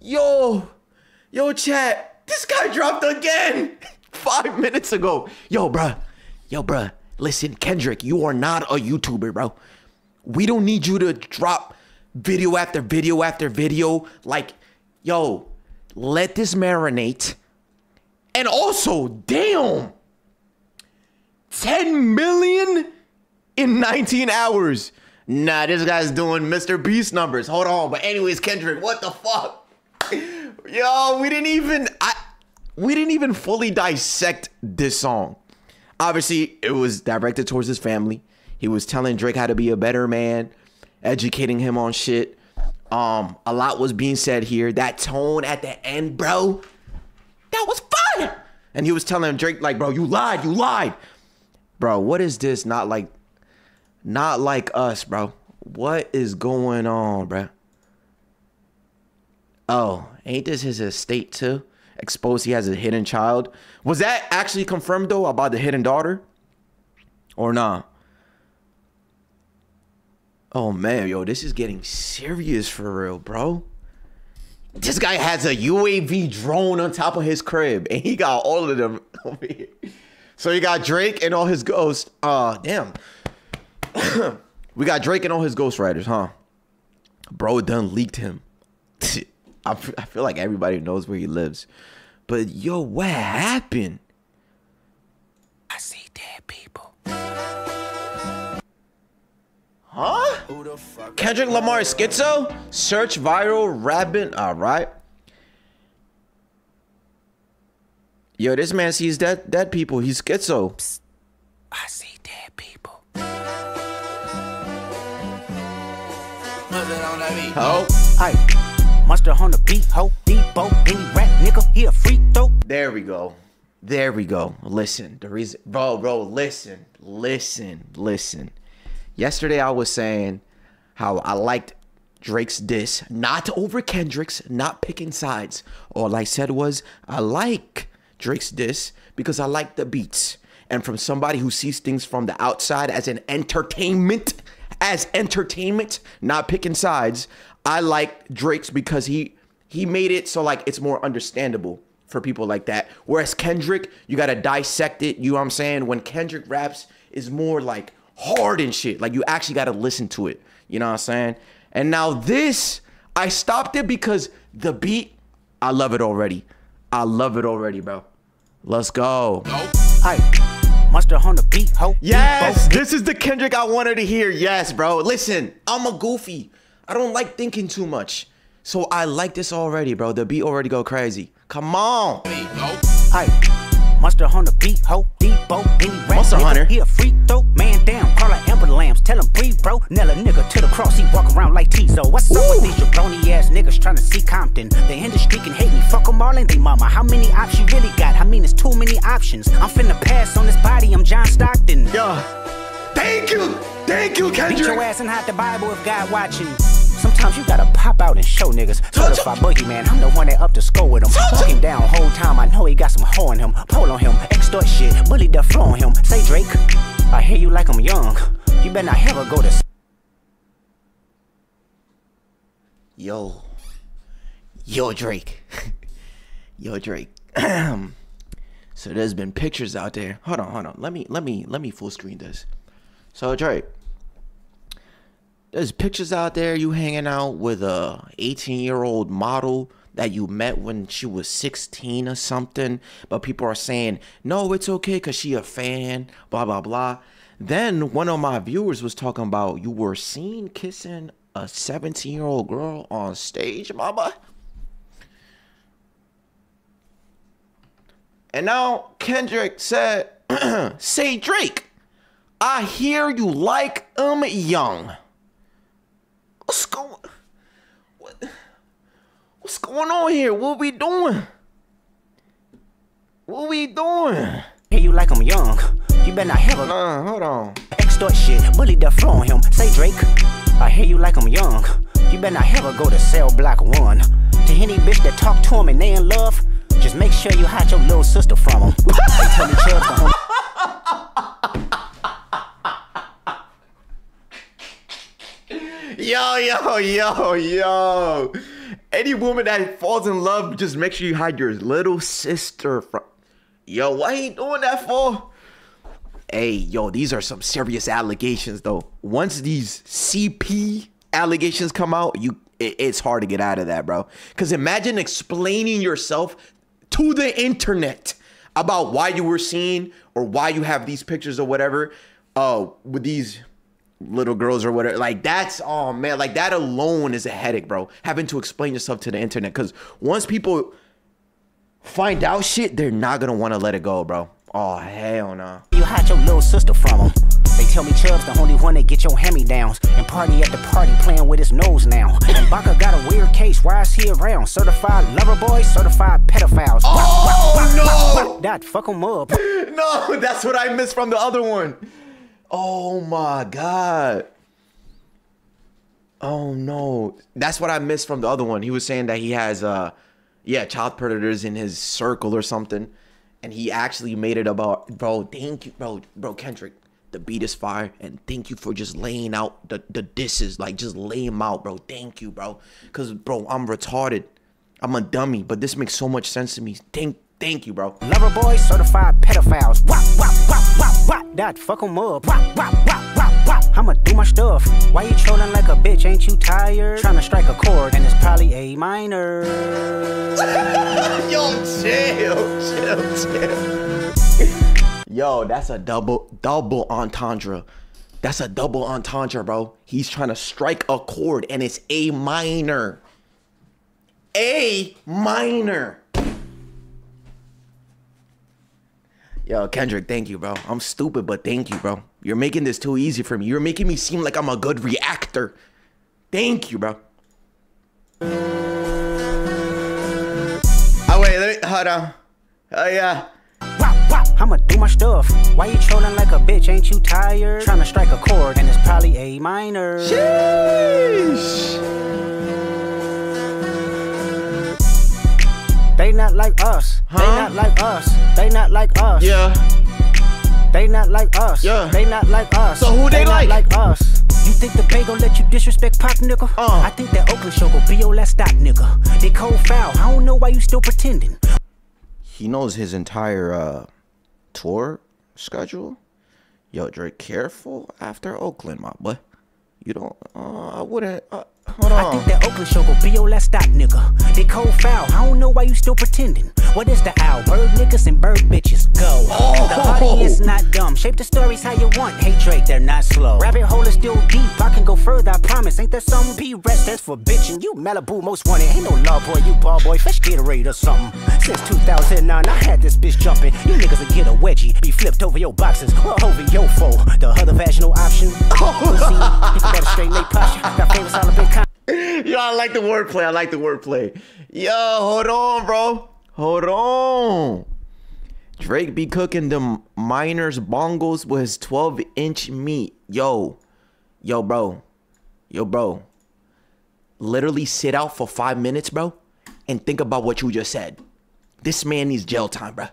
Yo, yo, chat. This guy dropped again five minutes ago. Yo, bruh. Yo, bruh. Listen, Kendrick, you are not a YouTuber, bro. We don't need you to drop video after video after video. Like, yo, let this marinate. And also, damn, 10 million in 19 hours. Nah, this guy's doing Mr. Beast numbers. Hold on. But anyways, Kendrick, what the fuck? Yo, we didn't even I we didn't even fully dissect this song. Obviously, it was directed towards his family. He was telling Drake how to be a better man, educating him on shit. Um, a lot was being said here. That tone at the end, bro, that was fun. And he was telling Drake, like, bro, you lied, you lied. Bro, what is this? Not like, not like us, bro. What is going on, bro? Oh, ain't this his estate too? Exposed he has a hidden child. Was that actually confirmed though about the hidden daughter? Or nah? Oh man, yo, this is getting serious for real, bro. This guy has a UAV drone on top of his crib, and he got all of them over here. So you got Drake and all his ghosts. Uh, damn. we got Drake and all his ghostwriters, huh? Bro done leaked him. I feel like everybody knows where he lives. But yo, what happened? I see dead people. Huh? Kendrick Lamar schizo? Search viral rabbit. All right. Yo, this man sees dead dead people. He's schizo. Psst. I see dead people. Oh, hi. Monster on the beat, ho, Debo, any rap nigga, he a free throw. There we go. There we go. Listen, the reason, bro, bro, listen, listen, listen. Yesterday I was saying how I liked Drake's diss, not over Kendrick's, not picking sides. All I said was I like Drake's diss because I like the beats. And from somebody who sees things from the outside as an entertainment, as entertainment, not picking sides, I like Drake's because he he made it so like it's more understandable for people like that. Whereas Kendrick, you gotta dissect it. You know what I'm saying? When Kendrick raps is more like hard and shit. Like you actually got to listen to it. You know what I'm saying? And now this, I stopped it because the beat, I love it already. I love it already, bro. Let's go. Hi. Monster on the beat, ho. Yes, this is the Kendrick I wanted to hear. Yes, bro. Listen, I'm a goofy. I don't like thinking too much. So I like this already, bro. The beat already go crazy. Come on. Hi. Monster Hunter beat ho, Debo, any rap Monster nigga, Hunter. He a freak though, man down, call her Amber Lambs, tell him breathe bro, nail a nigga to the cross, he walk around like Tizo. What's Ooh. up with these jabroni ass niggas trying to see Compton? The industry can hate me, fuck them all and they mama. How many options you really got? I mean, it's too many options. I'm finna pass on this body, I'm John Stockton. Yeah. Thank you, thank you, Kendrick. Beat your ass and hide the Bible if God watching. Sometimes you gotta pop out and show niggas. Certified boogeyman, I'm the one that up to score with him. Walk him down whole time, I know he got some hoe in him. Pull on him, extort shit, bully the flow on him. Say Drake, I hear you like I'm young. You better not ever go to. Yo. Yo, Drake. Yo, Drake. so there's been pictures out there. Hold on, hold on. Let me let me let me full screen this. So Drake, there's pictures out there you hanging out with a 18 year old model that you met when she was 16 or something but people are saying no it's okay because she a fan blah blah blah. Then one of my viewers was talking about you were seen kissing a 17 year old girl on stage mama? And now kendrick said say drake i hear you like um young What's going what What's going on here? What we doing? What we doing? Hey, you like I'm young. You better not have a uh, hold on. Extort shit, bully the flow on him. Say Drake, I hear you like I'm young. You better not ever go to cell block one. To any bitch that talk to him and they in love, just make sure you hide your little sister from him. they tell me Chubbs Yo, yo, yo, yo. Any woman that falls in love, just make sure you hide your little sister from. Yo, why he doing that for? Hey, yo, these are some serious allegations though. Once these CP allegations come out, you it, it's hard to get out of that, bro. Cause imagine explaining yourself to the internet about why you were seen or why you have these pictures or whatever, uh, with these little girls or whatever. Like that's oh man, like that alone is a headache, bro. Having to explain yourself to the internet. Cause once people find out shit, they're not gonna want to let it go, bro. Oh hell no. You hide your little sister from them. They tell me Chubb's the only one that get your hand-me-downs And party at the party playing with his nose now And Baka got a weird case, why is he around? Certified lover boy, certified pedophiles Oh no! That fuck him up No, that's what I missed from the other one. Oh my god. Oh no. That's what I missed from the other one. He was saying that he has uh yeah, child predators in his circle or something. And he actually made it about bro, thank you, bro, bro, Kendrick. The beat is fire, and thank you for just laying out the, the disses. Like just lay them out, bro. Thank you, bro. Cause bro, I'm retarded. I'm a dummy, but this makes so much sense to me. Thank thank you, bro. Lover boy, certified pedophiles Wop, wop, wop, wop, wop That fuck him up Wop, wop, wop, wop, wop I'ma do my stuff Why you trolling like a bitch? Ain't you tired? Trying to strike a chord And it's probably A minor Yo, chill, chill, chill. Yo, that's a double double entendre. That's a double entendre, bro. He's trying to strike a chord and it's A minor. A minor. Yo, Kendrick, thank you, bro. I'm stupid, but thank you, bro. You're making this too easy for me. You're making me seem like I'm a good reactor. Thank you, bro. Oh wait, let me hold on. Oh yeah. Wop, wop I'ma do my stuff Why you trolling like a bitch? Ain't you tired? Trying to strike a chord And it's probably A minor Sheesh. They not like us Huh? They not like us They not like us Yeah. They not like us. Yeah. They not like us. So who they not like? like us. You think the Bay gon' let you disrespect Pop, nigga? Uh. I think that Oakland show gon' be your last stop, nigga. They cold foul. I don't know why you still pretending. He knows his entire uh tour schedule. Yo, Drake, careful after Oakland, my boy. You don't. Uh, I wouldn't. Uh, hold I on. think that Oakland show gon' be your last stop, nigga. They cold foul. I don't know why you still pretending. What is the owl? Bird niggas and bird bitches. Go. Oh. The audience not dumb. Shape the stories how you want. Hey Drake, they're not slow. Rabbit hole is still deep. I can go further, I promise. Ain't there some P rest that's for bitching? You Malibu most wanted. Ain't no law boy, you ball boy. Fresh Gatorade or something. Since 2009, I had this bitch jumping. You niggas will get a wedgie. Be flipped over your boxes. Or over your foe. The other vaginal option. Pussy. Better straighten they posture. Got famous all up in Yo, I like the wordplay. I like the wordplay. Yo, hold on, bro. Hold on. Drake be cooking them miners bongos with his 12 inch meat. Yo, yo, bro. Yo, bro. Literally sit out for five minutes, bro, and think about what you just said. This man needs jail time, bro.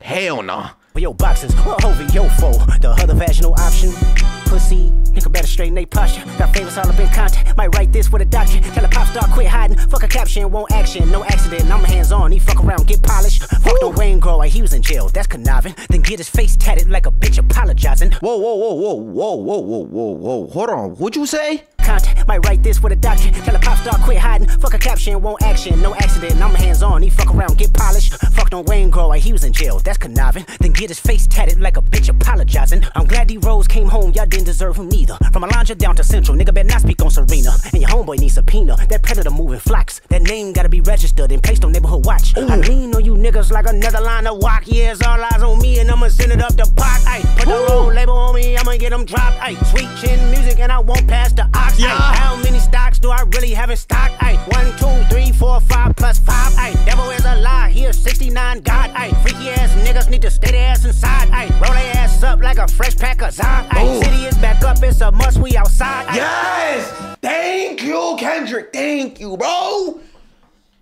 Hell nah. For your boxes, over foe. The other vaginal option. Pussy, nigga better straighten they posture. Got famous all up in contact. Might write this with a doctor. Tell a pop star quit hiding. Fuck a caption, won't action. No accident, I'm hands on. He fuck around, get polished. Fuck the rain grower, he was in jail. That's conniving. Then get his face tatted like a bitch apologizing. Whoa, whoa, whoa, whoa, whoa, whoa, whoa, whoa, whoa. Hold on. What'd you say? Contact, might write this with a doctor. Tell a pop star quit hiding. Fuck a caption, won't action. No accident, I'm hands on. He fuck around, get polished. Fuck on Wayne grower, he was in jail. That's conniving. Then get his face tatted like a bitch apologizing. I'm glad D Rose came home, y'all didn't deserve him neither. From Alondra down to Central, nigga better not speak on Serena. And your homeboy needs subpoena. That predator moving flocks. That name gotta be registered and placed on neighborhood watch. I lean on you niggas like another line of walk. Yeah, it's all eyes on me and I'ma send it up the park. Ay, put the wrong label on me, I'ma get them dropped. Ay, sweet chin music and I won't pass the ox. Yeah. Uh, Ay, how many stocks do I really have in stock? Ay, one, two, three, four, five plus five. Ay, devil is a lie. Here, 69 God. Ay, freaky ass niggas need to stay their ass inside. Ay, roll their ass up like a fresh pack of Zod. Ay, city is back up, it's a must. We outside. Ay, Yes! Thank you, Kendrick. Thank you, bro.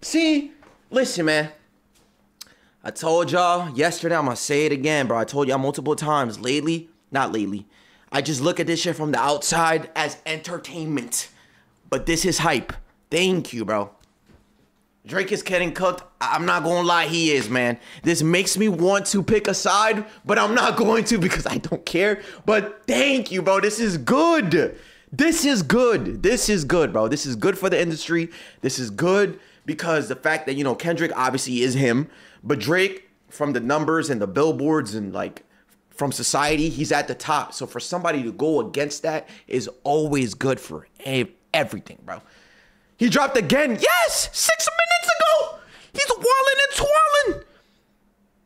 See, listen, man. I told y'all yesterday, I'm gonna say it again, bro. I told y'all multiple times lately, not lately. I just look at this shit from the outside as entertainment. But this is hype. Thank you, bro. Drake is getting cooked. I'm not gonna lie, he is, man. This makes me want to pick a side, but I'm not going to because I don't care. But thank you, bro. This is good. This is good. This is good, bro. This is good for the industry. This is good because the fact that, you know, Kendrick obviously is him, but Drake, from the numbers and the billboards and like from society, he's at the top. So for somebody to go against that is always good for everything, bro. He dropped again. Yes, six minutes ago. He's walling and twirling.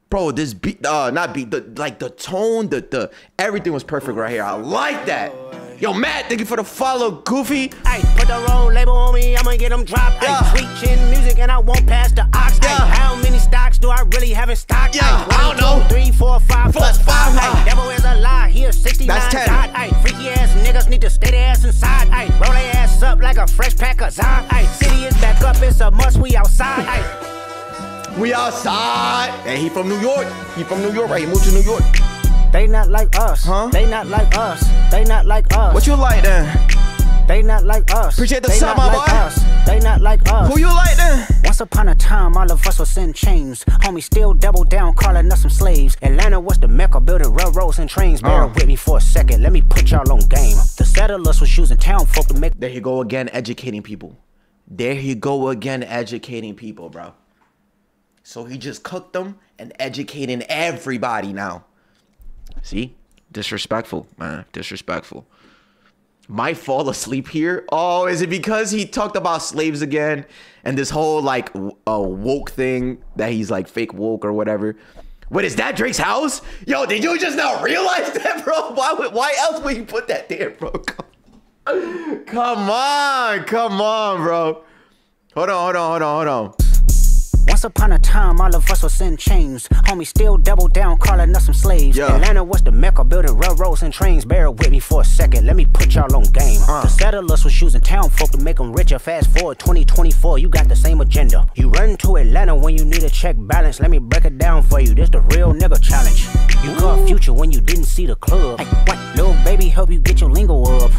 Bro, this beat, uh, not beat, the like the tone, the the everything was perfect right here. I like that. Yo, Matt, thank you for the follow, Goofy. Ay, put the roll label on me, I'ma get them dropped. Yeah. Ay, music and I won't pass the ox. Ay, Yeah. many stocks do I really have in stock? Yeah, I don't know. two, three, four, five, Four, plus five? Ay, uh, devil is a lie, he a 69 That's 10. God. Ay, freaky ass niggas need to stay their ass inside. Ay, roll their ass up like a fresh pack of Zod. Ay, city is back up, it's a must, we outside. Ay, We outside. And he from New York. He from New York, right? He moved to New York. they not like us. Huh? They not like us. They not like us. What you like then? They not like us. Appreciate the they sub, my like boy. us. They not like us. Who you like then? Once upon a time, all of us was in chains. Homie still double down, calling us some slaves. Atlanta was the mecca, building railroads and trains. Bear Uh. with me for a second, let me put y'all on game. The settlers was using town folk to make There he go again, educating people. There you go again, educating people, bro. So he just cooked them and educating everybody now. See? Disrespectful, man. Disrespectful. Might fall asleep here. Oh, is it because he talked about slaves again and this whole like uh, woke thing that he's like fake woke or whatever? What is that Drake's house? Yo, did you just now realize that, bro? Why would, why else would you put that there, bro? Come on, come on, bro. Hold on, hold on, hold on, hold on. Once upon a time, all of us was in chains. Homie still double down, calling us some slaves. Yeah. Atlanta was the mecca, building railroads and trains. Bear with me for a second, let me put y'all on game. Uh. The settlers was using town folk to make them richer. Fast forward 2024, you got the same agenda. You run to Atlanta when you need a check balance. Let me break it down for you. This the real nigga challenge. You caught future when you didn't see the club. Hey, what? Little baby help you get your lingo up.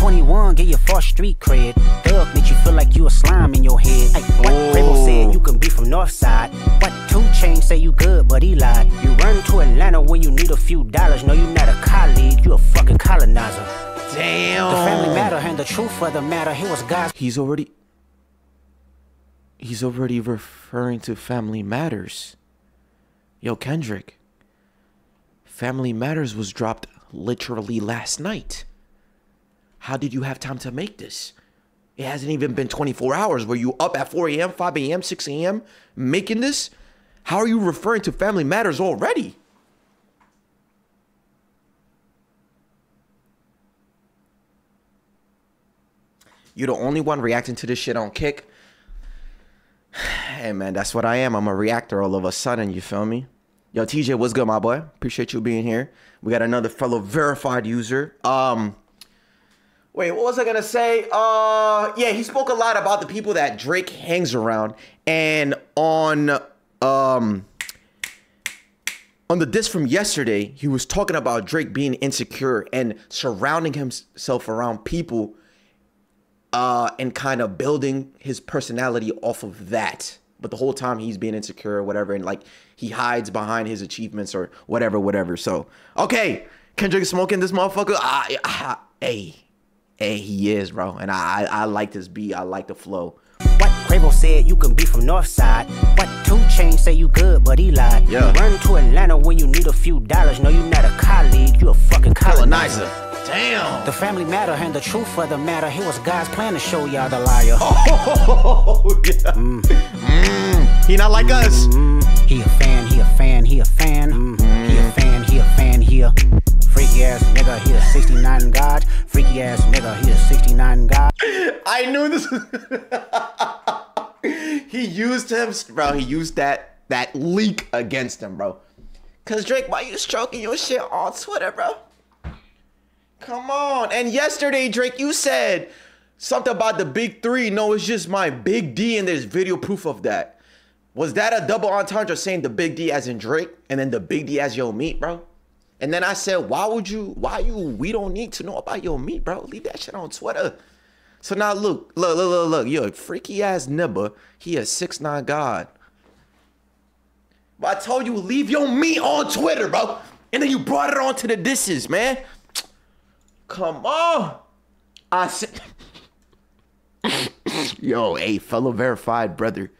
What? 21 get your first street cred. Thug make you feel like you a slime in your head. Hey, what? Oh. Quavo said you can be from North Side. What? Two chains say you good, but he lied. You run to Atlanta when you need a few dollars. No, you not a colleague, you a fucking colonizer. Damn. The family matter and the truth for the matter. He was God's He's already. He's already referring to Family Matters. Yo, Kendrick. Family Matters was dropped literally last night. How did you have time to make this? It hasn't even been 24 hours. Were you up at 4 a.m., 5 a.m., 6 a.m. making this? How are you referring to Family Matters already? You're the only one reacting to this shit on Kick. Hey man, that's what I am. I'm a reactor all of a sudden, you feel me? Yo, TJ, what's good, my boy? Appreciate you being here. We got another fellow verified user. Um Wait, what was I gonna say? Uh yeah, he spoke a lot about the people that Drake hangs around. And on um on the disc from yesterday, he was talking about Drake being insecure and surrounding himself around people uh, and kind of building his personality off of that. But the whole time he's being insecure or whatever, and like he hides behind his achievements or whatever, whatever. So, okay, Kendrick smoking this motherfucker. I, I, hey, hey, he is, bro. And I, I, I like this beat. I like the flow. What? Quavo said you can be from North Side. What? Two Chains say you good, but he lied. Yeah. Run to Atlanta when you need a few dollars. No, you not a colleague, you a fucking colonizer. Colonizer. Damn. The family matter and the truth for the matter. It was God's plan to show y'all the liar. Oh, yeah. Mm. He not like us. Mm, he a fan, he a fan, he a fan. Mm, He a fan, he a fan, he a freaky ass nigga. He a 69 God. Freaky ass nigga, he a 69 God. I knew this. he used him, bro. He used that that leak against him, bro. Cause Drake, why you stroking your shit on Twitter, bro? Come on. And yesterday, Drake, you said something about the big three. No, it's just my big D, and there's video proof of that. Was that a double entendre saying the big D as in Drake, and then the big D as your meat, bro? And then I said, why would you? Why you? We don't need to know about your meat, bro. Leave that shit on Twitter. So now look, look, look, look, look. You're a freaky ass nibber. He a six nine god. But I told you leave your meat on Twitter, bro. And then you brought it on to the disses, man. Come on. I said Yo, hey, fellow verified brother.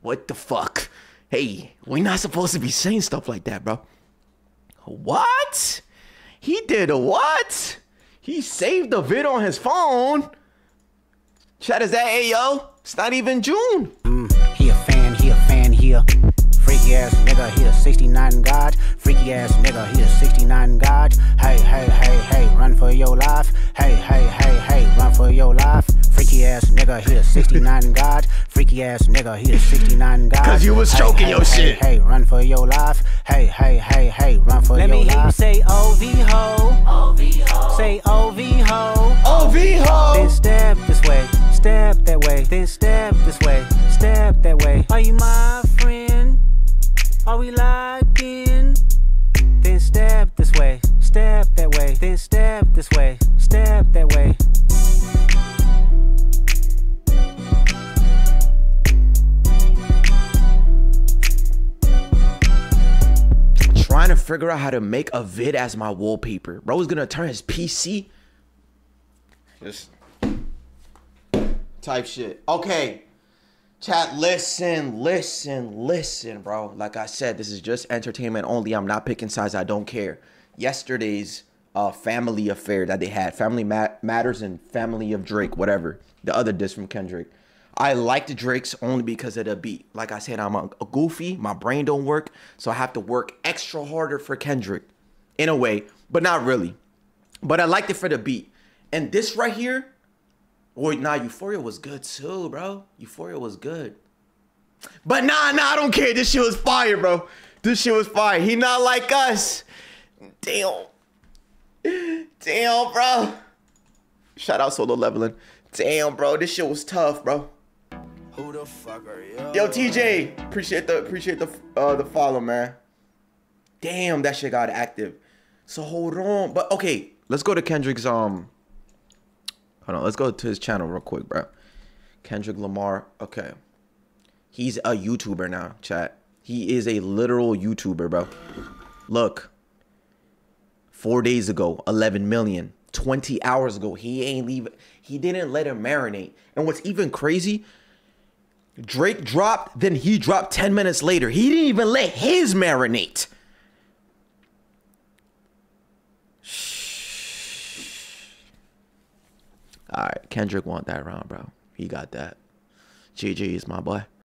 What the fuck? Hey, we not supposed to be saying stuff like that, bro. What? Did what? He saved the vid on his phone. Chat is that hey yo? It's not even June. Mm, he a fan, he a fan, he a freaky ass nigga, he a 69 god. Freaky ass nigga, he a 69 god. Hey, hey, hey, hey, run for your life. Hey, hey, hey, hey, run for your life. Freaky ass nigga, he a 69 god. Freaky ass nigga, he a 69 god. Cause you was hey, choking hey, your hey, shit. Hey, hey, run for your life. Hey, hey, hey, hey, run for Let your me hear you life. say OV ho. Say OV ho. OV Then ho. step this way, step that way, then step this way, step that way. Are you my friend? Are we locked in? Then step this way, step that way, then step this way, step that way. Trying to figure out how to make a vid as my wallpaper. Bro was gonna turn his PC. Just type shit. Okay. Chat, listen, listen, listen, bro. Like I said, this is just entertainment only. I'm not picking sides. I don't care. Yesterday's uh, family affair that they had, Family Ma- Matters and Family of Drake, whatever. The other disc from Kendrick. I liked the Drake's only because of the beat. Like I said, I'm a, a goofy. My brain don't work, so I have to work extra harder for Kendrick, in a way, but not really. But I liked it for the beat. And this right here, Wait, nah, Euphoria was good too, bro. Euphoria was good. But nah, nah, I don't care. This shit was fire, bro. This shit was fire. He not like us. Damn. Damn, bro. Shout out solo leveling. Damn, bro. This shit was tough, bro. Who the fuck are you? Yo, TJ, appreciate the appreciate the uh the follow, man. Damn, that shit got active. So hold on, but okay, let's go to Kendrick's um. Hold on, let's go to his channel real quick, bro. Kendrick Lamar. Okay, he's a YouTuber now, chat. He is a literal YouTuber, bro. Look, four days ago, 11 million. 20 hours ago, he ain't leave. He didn't let him marinate. And what's even crazy, Drake dropped, then he dropped 10 minutes later. He didn't even let his marinate. All right, Kendrick want that round, bro. He got that. GG is my boy.